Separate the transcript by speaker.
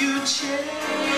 Speaker 1: You change